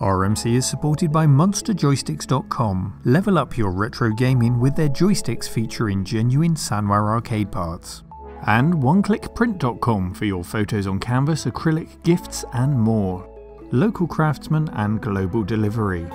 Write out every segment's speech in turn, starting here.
RMC is supported by MonsterJoysticks.com. Level up your retro gaming with their joysticks featuring genuine Sanwa arcade parts. And OneClickPrint.com for your photos on canvas, acrylic, gifts, and more. Local craftsmen and global delivery.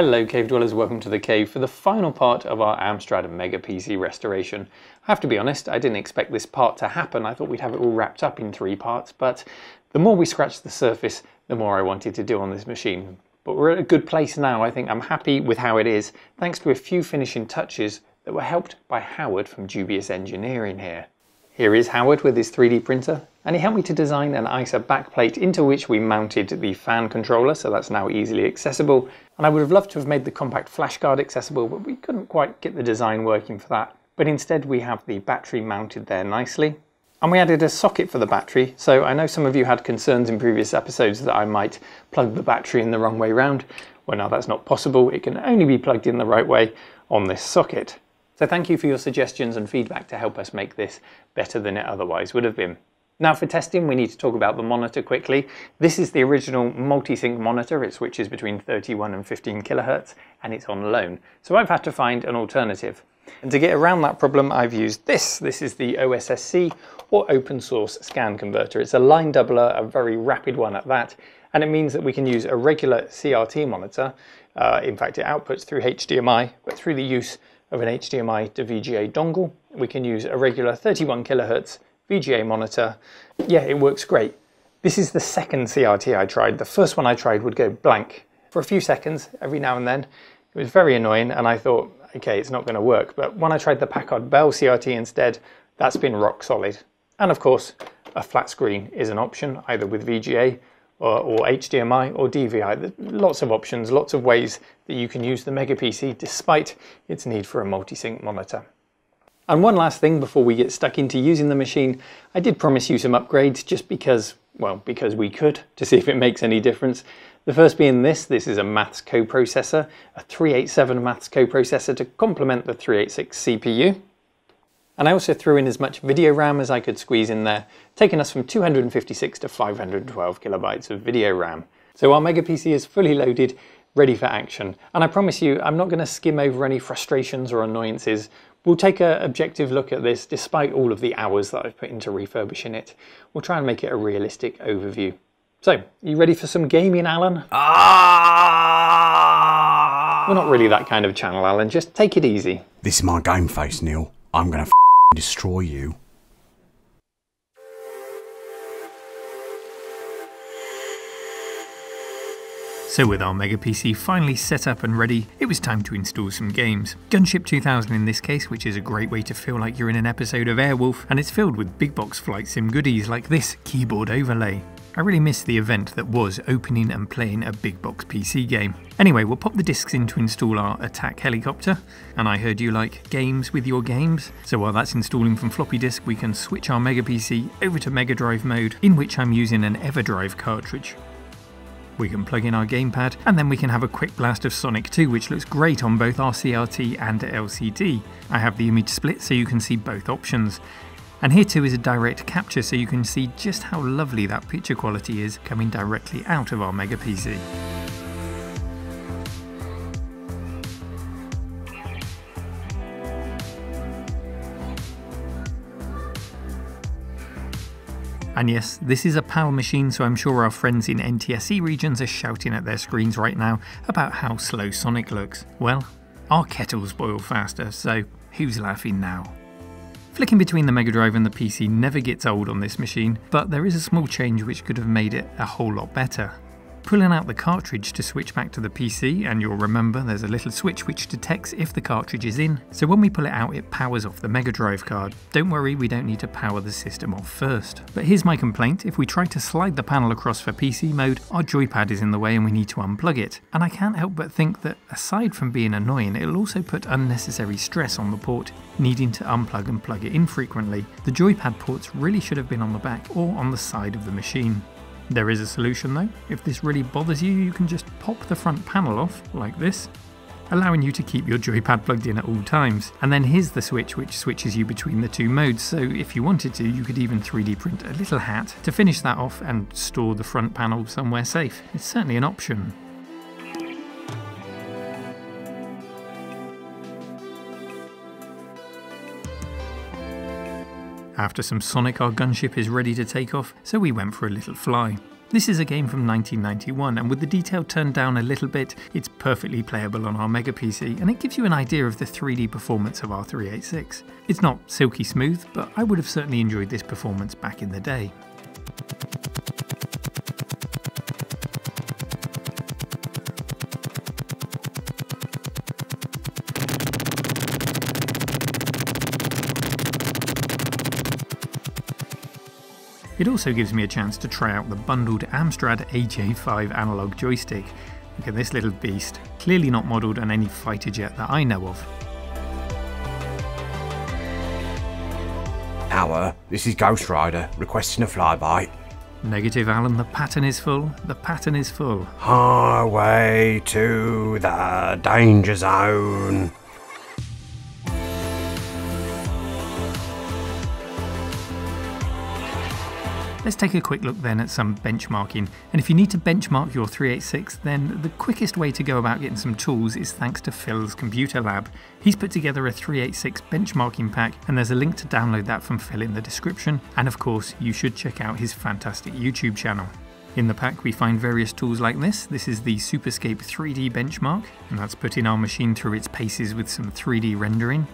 Hello cave dwellers, welcome to the cave for the final part of our Amstrad Mega PC restoration. I have to be honest, I didn't expect this part to happen. I thought we'd have it all wrapped up in three parts, but the more we scratched the surface, the more I wanted to do on this machine. But we're at a good place now. I think I'm happy with how it is, thanks to a few finishing touches that were helped by Howard from Dubious Engineering here. Here is Howard with his 3D printer, and he helped me to design an ISA backplate into which we mounted the fan controller, so that's now easily accessible. And I would have loved to have made the compact flashcard accessible, but we couldn't quite get the design working for that. But instead we have the battery mounted there nicely. And we added a socket for the battery, so I know some of you had concerns in previous episodes that I might plug the battery in the wrong way round. Well now that's not possible, it can only be plugged in the right way on this socket. So thank you for your suggestions and feedback to help us make this better than it otherwise would have been. Now for testing, we need to talk about the monitor quickly. This is the original multi-sync monitor. It switches between 31 and 15 kilohertz and it's on loan. So I've had to find an alternative. And to get around that problem, I've used this. This is the OSSC or open source scan converter. It's a line doubler, a very rapid one at that. And it means that we can use a regular CRT monitor. Uh, in fact, it outputs through HDMI, but through the use of an HDMI to VGA dongle. We can use a regular 31 kilohertz VGA monitor. Yeah, it works great. This is the second CRT I tried. The first one I tried would go blank for a few seconds every now and then. It was very annoying and I thought, okay, it's not going to work. But when I tried the Packard Bell CRT instead, that's been rock solid. And of course, a flat screen is an option, either with VGA or, or HDMI or DVI. Lots of options, lots of ways that you can use the Mega PC despite its need for a multi-sync monitor. And one last thing before we get stuck into using the machine, I did promise you some upgrades just because, well, because we could, to see if it makes any difference. The first being this, this is a maths coprocessor, a 387 maths coprocessor to complement the 386 CPU. And I also threw in as much video RAM as I could squeeze in there, taking us from 256 to 512 kilobytes of video RAM. So our Mega PC is fully loaded, ready for action. And I promise you, I'm not going to skim over any frustrations or annoyances. We'll take an objective look at this despite all of the hours that I've put into refurbishing it. We'll try and make it a realistic overview. So, you ready for some gaming, Alan? Ah! We're not really that kind of channel, Alan. Just take it easy. This is my game face, Neil. I'm gonna destroy you. So with our Mega PC finally set up and ready, it was time to install some games. Gunship 2000 in this case, which is a great way to feel like you're in an episode of Airwolf, and it's filled with big box flight sim goodies like this keyboard overlay. I really miss the event that was opening and playing a big box PC game. Anyway, we'll pop the discs in to install our attack helicopter, and I heard you like games with your games, so while that's installing from floppy disk, we can switch our Mega PC over to Mega Drive mode, in which I'm using an EverDrive cartridge. We can plug in our gamepad, and then we can have a quick blast of Sonic 2, which looks great on both our CRT and LCD. I have the image split so you can see both options. And here too is a direct capture so you can see just how lovely that picture quality is coming directly out of our Mega PC. And yes, this is a PAL machine, so I'm sure our friends in NTSC regions are shouting at their screens right now about how slow Sonic looks. Well, our kettles boil faster, so who's laughing now? Flicking between the Mega Drive and the PC never gets old on this machine, but there is a small change which could have made it a whole lot better. Pulling out the cartridge to switch back to the PC, and you'll remember there's a little switch which detects if the cartridge is in, so when we pull it out it powers off the Mega Drive card. Don't worry, we don't need to power the system off first. But here's my complaint, if we try to slide the panel across for PC mode, our joypad is in the way and we need to unplug it. And I can't help but think that aside from being annoying, it'll also put unnecessary stress on the port, needing to unplug and plug it in frequently. The joypad ports really should have been on the back or on the side of the machine. There is a solution though. If this really bothers you, you can just pop the front panel off, like this, allowing you to keep your joypad plugged in at all times. And then here's the switch which switches you between the two modes, so if you wanted to, you could even 3D print a little hat to finish that off and store the front panel somewhere safe. It's certainly an option. After some Sonic, our gunship is ready to take off, so we went for a little fly. This is a game from 1991, and with the detail turned down a little bit, it's perfectly playable on our Mega PC, and it gives you an idea of the 3D performance of our 386. It's not silky smooth, but I would have certainly enjoyed this performance back in the day. It also gives me a chance to try out the bundled Amstrad AJ5 analog joystick. Look at this little beast, clearly not modelled on any fighter jet that I know of. Power, this is Ghost Rider, requesting a flyby. Negative, Alan, the pattern is full. The pattern is full. Highway to the danger zone. Let's take a quick look then at some benchmarking. And if you need to benchmark your 386, then the quickest way to go about getting some tools is thanks to Phil's Computer Lab. He's put together a 386 benchmarking pack, and there's a link to download that from Phil in the description. And of course, you should check out his fantastic YouTube channel. In the pack we find various tools like this. This is the Superscape 3D benchmark, and that's putting our machine through its paces with some 3D rendering.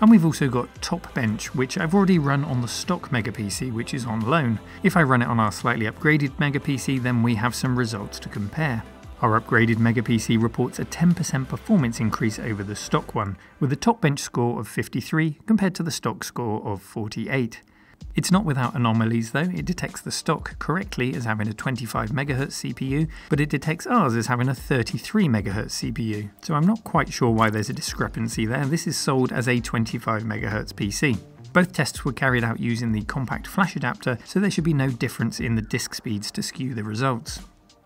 And we've also got Top Bench, which I've already run on the stock Mega PC, which is on loan. If I run it on our slightly upgraded Mega PC, then we have some results to compare. Our upgraded Mega PC reports a 10% performance increase over the stock one, with a top bench score of 53 compared to the stock score of 48. It's not without anomalies though, it detects the stock correctly as having a 25 MHz CPU, but it detects ours as having a 33 MHz CPU. So I'm not quite sure why there's a discrepancy there, this is sold as a 25 MHz PC. Both tests were carried out using the compact flash adapter, so there should be no difference in the disk speeds to skew the results.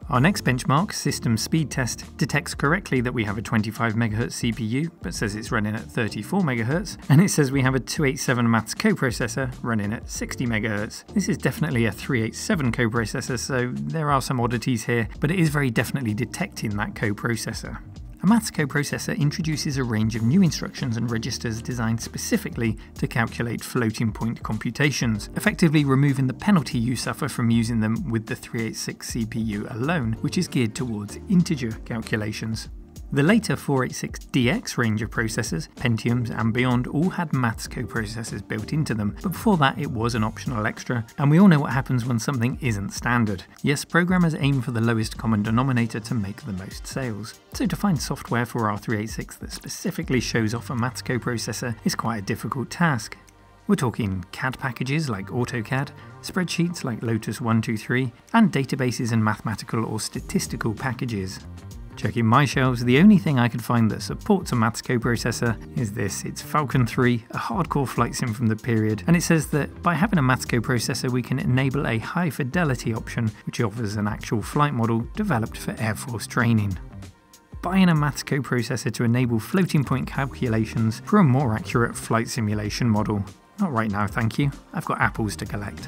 Our next benchmark, System Speed Test, detects correctly that we have a 25 MHz CPU, but says it's running at 34 MHz, and it says we have a 287 Maths coprocessor running at 60 MHz. This is definitely a 387 coprocessor, so there are some oddities here, but it is very definitely detecting that coprocessor. A maths coprocessor introduces a range of new instructions and registers designed specifically to calculate floating point computations, effectively removing the penalty you suffer from using them with the 386 CPU alone, which is geared towards integer calculations. The later 486DX range of processors, Pentiums and beyond, all had maths coprocessors built into them, but before that it was an optional extra, and we all know what happens when something isn't standard. Yes, programmers aim for the lowest common denominator to make the most sales. So to find software for our 386 that specifically shows off a maths coprocessor is quite a difficult task. We're talking CAD packages like AutoCAD, spreadsheets like Lotus 123, and databases and mathematical or statistical packages. Checking my shelves, the only thing I could find that supports a maths coprocessor is this. It's Falcon 3, a hardcore flight sim from the period, and it says that by having a maths coprocessor we can enable a high fidelity option which offers an actual flight model developed for Air Force training. Buying a maths coprocessor to enable floating point calculations for a more accurate flight simulation model. Not right now, thank you. I've got apples to collect.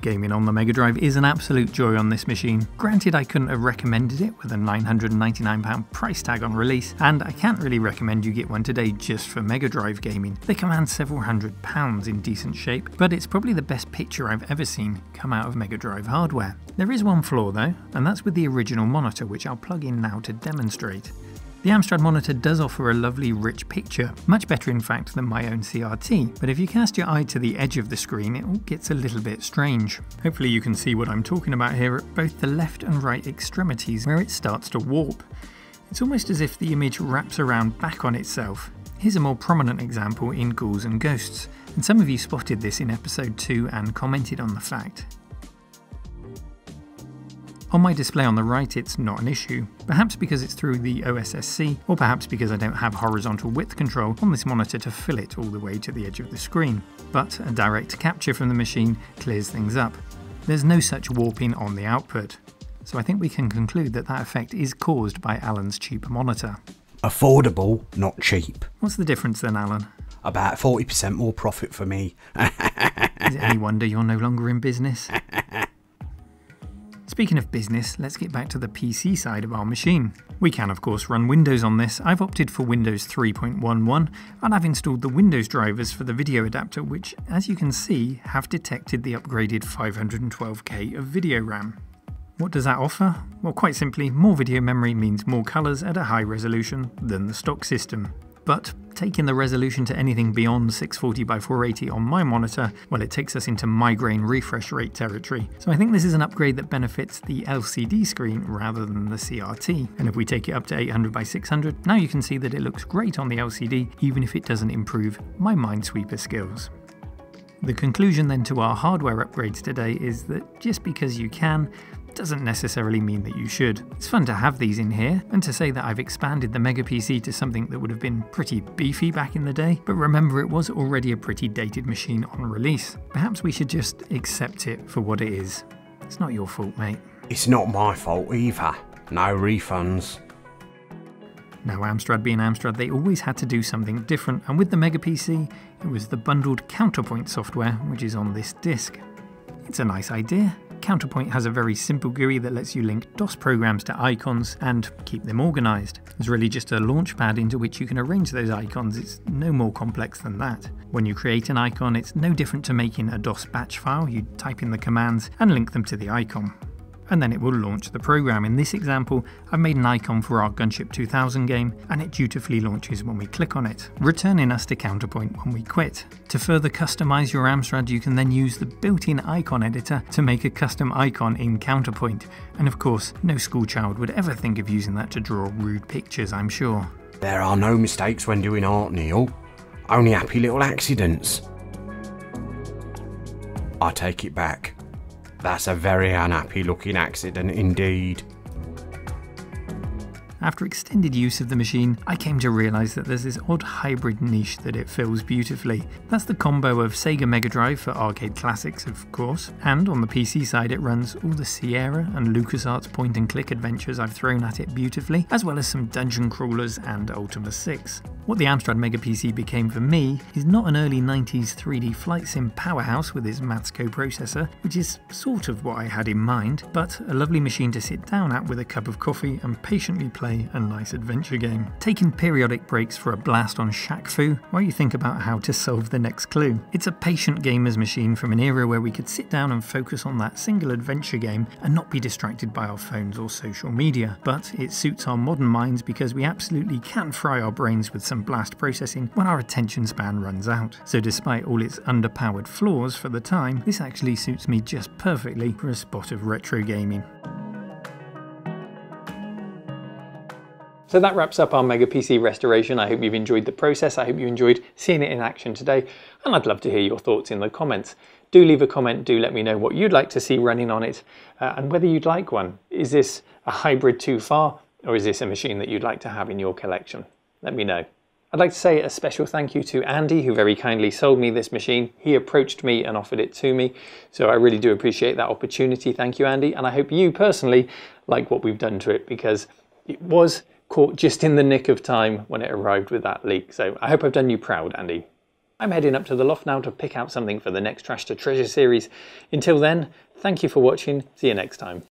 Gaming on the Mega Drive is an absolute joy on this machine. Granted, I couldn't have recommended it with a £999 price tag on release, and I can't really recommend you get one today just for Mega Drive gaming. They command several hundred pounds in decent shape, but it's probably the best picture I've ever seen come out of Mega Drive hardware. There is one flaw though, and that's with the original monitor, which I'll plug in now to demonstrate. The Amstrad monitor does offer a lovely rich picture, much better in fact than my own CRT, but if you cast your eye to the edge of the screen it all gets a little bit strange. Hopefully you can see what I'm talking about here at both the left and right extremities where it starts to warp. It's almost as if the image wraps around back on itself. Here's a more prominent example in Ghouls and Ghosts, and some of you spotted this in episode 2 and commented on the fact. On my display on the right it's not an issue, perhaps because it's through the OSSC, or perhaps because I don't have horizontal width control on this monitor to fill it all the way to the edge of the screen. But a direct capture from the machine clears things up. There's no such warping on the output. So I think we can conclude that that effect is caused by Alan's cheap monitor. Affordable, not cheap. What's the difference then, Alan? About 40% more profit for me. Is it any wonder you're no longer in business? Speaking of business, let's get back to the PC side of our machine. We can of course run Windows on this, I've opted for Windows 3.11 and I've installed the Windows drivers for the video adapter which, as you can see, have detected the upgraded 512k of video RAM. What does that offer? Well quite simply, more video memory means more colours at a high resolution than the stock system. But taking the resolution to anything beyond 640 by 480 on my monitor, well, it takes us into migraine refresh rate territory. So I think this is an upgrade that benefits the LCD screen rather than the CRT. And if we take it up to 800 by 600, now you can see that it looks great on the LCD, even if it doesn't improve my Minesweeper skills. The conclusion then to our hardware upgrades today is that just because you can, doesn't necessarily mean that you should. It's fun to have these in here, and to say that I've expanded the Mega PC to something that would have been pretty beefy back in the day, but remember it was already a pretty dated machine on release. Perhaps we should just accept it for what it is. It's not your fault, mate. It's not my fault either. No refunds. Now, Amstrad being Amstrad, they always had to do something different, and with the Mega PC, it was the bundled Counterpoint software, which is on this disc. It's a nice idea, Counterpoint has a very simple GUI that lets you link DOS programs to icons and keep them organised. It's really just a launchpad into which you can arrange those icons, it's no more complex than that. When you create an icon, it's no different to making a DOS batch file, you type in the commands and link them to the icon and then it will launch the program. In this example, I've made an icon for our Gunship 2000 game, and it dutifully launches when we click on it, returning us to Counterpoint when we quit. To further customize your Amstrad, you can then use the built-in icon editor to make a custom icon in Counterpoint. And of course, no schoolchild would ever think of using that to draw rude pictures, I'm sure. There are no mistakes when doing art, Neil. Only happy little accidents. I take it back. That's a very unhappy looking accident indeed. After extended use of the machine, I came to realise that there's this odd hybrid niche that it fills beautifully. That's the combo of Sega Mega Drive for arcade classics, of course, and on the PC side it runs all the Sierra and LucasArts point and click adventures I've thrown at it beautifully, as well as some dungeon crawlers and Ultima 6. What the Amstrad Mega PC became for me is not an early 90s 3D flight sim powerhouse with its maths coprocessor, which is sort of what I had in mind, but a lovely machine to sit down at with a cup of coffee and patiently play play a nice adventure game. Taking periodic breaks for a blast on Shaq Fu while you think about how to solve the next clue. It's a patient gamer's machine from an era where we could sit down and focus on that single adventure game and not be distracted by our phones or social media. But it suits our modern minds because we absolutely can fry our brains with some blast processing when our attention span runs out. So despite all its underpowered flaws for the time, this actually suits me just perfectly for a spot of retro gaming. So that wraps up our Mega PC restoration. I hope you've enjoyed the process. I hope you enjoyed seeing it in action today. And I'd love to hear your thoughts in the comments. Do leave a comment. Do let me know what you'd like to see running on it uh, and whether you'd like one. Is this a hybrid too far or is this a machine that you'd like to have in your collection? Let me know. I'd like to say a special thank you to Andy, who very kindly sold me this machine. He approached me and offered it to me. So I really do appreciate that opportunity. Thank you, Andy. And I hope you personally like what we've done to it because it was caught just in the nick of time when it arrived with that leak. So I hope I've done you proud, Andy. I'm heading up to the loft now to pick out something for the next Trash to Treasure series. Until then, thank you for watching. See you next time.